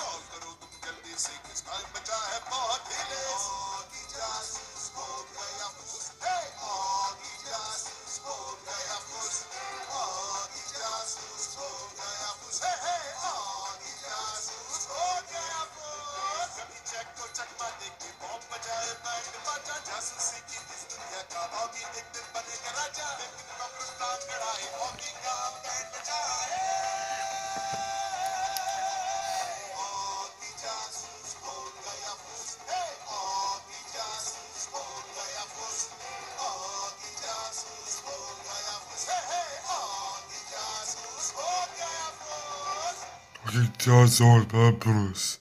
Solve करो तुम जल्दी से किस टाइम बचा है बहुत ही लेस हो गया फुस हे ऑगिजास हो गया फुस ऑगिजास हो गया फुस हे हे ऑगिजास हो गया फुस कभी चेक को चकमा देख के बॉम्ब बजाए। बैंड बाजा जासूसी की इस दुनिया का ऑगी एक दिन बनेगा राजा। एक दिन का कढ़ाई ऑगी का fucking does on purpose.